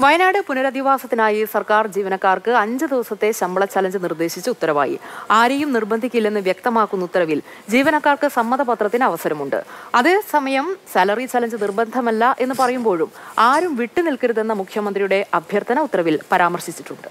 വയനാട് പുനരധിവാസത്തിനായി സർക്കാർ ജീവനക്കാർക്ക് അഞ്ച് ദിവസത്തെ ശമ്പള ചലഞ്ച് നിർദ്ദേശിച്ച് ഉത്തരവായി. ആരെയും നിർബന്ധിക്കില്ലെന്ന് വ്യക്തമാക്കുന്ന ഉത്തരവിൽ ജീവനക്കാർക്ക് സമ്മതപത്രത്തിന് അവസരമുണ്ട്. അതേസമയം സാലറി ചലഞ്ച് നിർബന്ധമല്ല എന്ന് പറയുമ്പോഴും ആരും വിട്ടുനിൽക്കരുതെന്ന മുഖ്യമന്ത്രിയുടെ അഭ്യർത്ഥന ഉത്തരവിൽ പരാമർശിച്ചിട്ടുണ്ട്.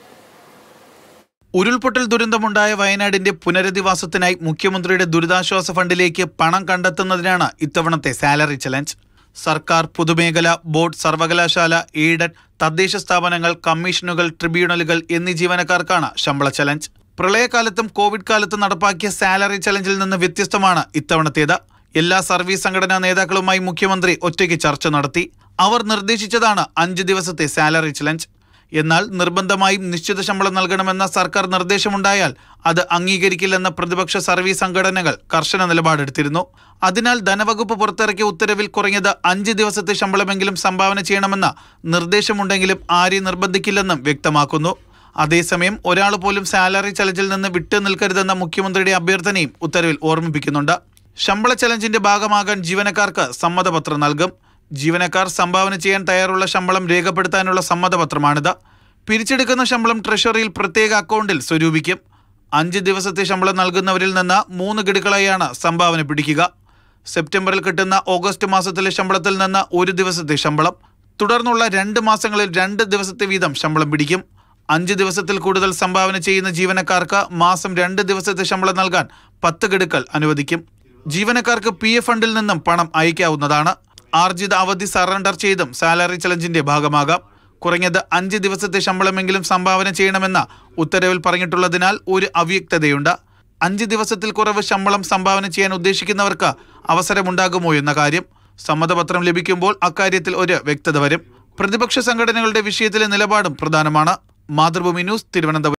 ഉരുൾപൊട്ടൽ ദുരന്തമുണ്ടായ വയനാടിന്റെ പുനരധിവാസത്തിനായി മുഖ്യമന്ത്രിയുടെ ദുരിതാശ്വാസ ഫണ്ടിലേക്ക് പണം കണ്ടെത്തുന്നതിനാണ് ഇത്തവണത്തെ സാലറി ചലഞ്ച്. സർക്കാർ പൊതുമേഖല ബോർഡ് സർവകലാശാല എയ്ഡഡ് തദ്ദേശ സ്ഥാപനങ്ങൾ കമ്മീഷനുകൾ ട്രിബ്യൂണലുകൾ എന്നീ ജീവനക്കാർക്കാണ് ശമ്പള ചലഞ്ച്. പ്രളയകാലത്തും കോവിഡ് കാലത്തും നടപ്പാക്കിയ സാലറി ചലഞ്ചിൽ നിന്ന് വ്യത്യസ്തമാണ് ഇത്തവണത്തേത്. എല്ലാ സർവീസ് സംഘടനാ നേതാക്കളുമായി മുഖ്യമന്ത്രി ഒറ്റയ്ക്ക് ചർച്ച നടത്തി. അവർ നിർദ്ദേശിച്ചതാണ് അഞ്ച് ദിവസത്തെ സാലറി ചലഞ്ച്. എന്നാൽ നിർബന്ധമായും നിശ്ചിത ശമ്പളം നൽകണമെന്ന സർക്കാർ നിർദ്ദേശമുണ്ടായാൽ അത് അംഗീകരിക്കില്ലെന്ന പ്രതിപക്ഷ സർവീസ് സംഘടനകൾ കർശന നിലപാടെടുത്തിരുന്നു. അതിനാൽ ധനവകുപ്പ് പുറത്തിറക്കിയ ഉത്തരവിൽ കുറഞ്ഞത് അഞ്ച് ദിവസത്തെ ശമ്പളമെങ്കിലും സംഭാവന ചെയ്യണമെന്ന നിർദ്ദേശമുണ്ടെങ്കിലും ആരെയും നിർബന്ധിക്കില്ലെന്നും വ്യക്തമാക്കുന്നു. അതേസമയം ഒരാൾ പോലും സാലറി ചലഞ്ചിൽ നിന്ന് വിട്ടു നിൽക്കരുതെന്ന മുഖ്യമന്ത്രിയുടെ അഭ്യർത്ഥനയും ഉത്തരവിൽ ഓർമ്മിപ്പിക്കുന്നുണ്ട്. ശമ്പള ചലഞ്ചിന്റെ ഭാഗമാകാൻ ജീവനക്കാർക്ക് സമ്മതപത്രം നൽകും. ജീവനക്കാർ സംഭാവന ചെയ്യാൻ തയ്യാറുള്ള ശമ്പളം രേഖപ്പെടുത്താനുള്ള സമ്മതപത്രമാണിത്. പിരിച്ചെടുക്കുന്ന ശമ്പളം ട്രഷറിയിൽ പ്രത്യേക അക്കൗണ്ടിൽ സ്വരൂപിക്കും. അഞ്ച് ദിവസത്തെ ശമ്പളം നൽകുന്നവരിൽ നിന്ന് മൂന്ന് ഗഡുക്കളായാണ് സംഭാവന പിടിക്കുക. സെപ്റ്റംബറിൽ കിട്ടുന്ന ഓഗസ്റ്റ് മാസത്തിലെ ശമ്പളത്തിൽ നിന്ന് ഒരു ദിവസത്തെ ശമ്പളം. തുടർന്നുള്ള രണ്ട് മാസങ്ങളിൽ രണ്ട് ദിവസത്തെ വീതം ശമ്പളം പിടിക്കും. അഞ്ച് ദിവസത്തിൽ കൂടുതൽ സംഭാവന ചെയ്യുന്ന ജീവനക്കാർക്ക് മാസം രണ്ട് ദിവസത്തെ ശമ്പളം നൽകാൻ പത്ത് ഗഡുക്കൾ അനുവദിക്കും. ജീവനക്കാർക്ക് പി ഫണ്ടിൽ നിന്നും പണം അയക്കാവുന്നതാണ്. ആർജിത അവധി സറണ്ടർ ചെയ്തും സാലറി ചലഞ്ചിന്റെ ഭാഗമാകാം. കുറഞ്ഞത് അഞ്ച് ദിവസത്തെ ശമ്പളമെങ്കിലും സംഭാവന ചെയ്യണമെന്ന ഉത്തരവിൽ പറഞ്ഞിട്ടുള്ളതിനാൽ ഒരു അവ്യക്തതയുണ്ട്. അഞ്ച് ദിവസത്തിൽ കുറവ് ശമ്പളം സംഭാവന ചെയ്യാൻ ഉദ്ദേശിക്കുന്നവർക്ക് അവസരമുണ്ടാകുമോ എന്ന കാര്യം സമ്മതപത്രം ലഭിക്കുമ്പോൾ അക്കാര്യത്തിൽ ഒരു വ്യക്തത വരും. പ്രതിപക്ഷ സംഘടനകളുടെ വിഷയത്തിലെ നിലപാടും പ്രധാനമാണ്. മാതൃഭൂമി ന്യൂസ് തിരുവനന്തപുരം.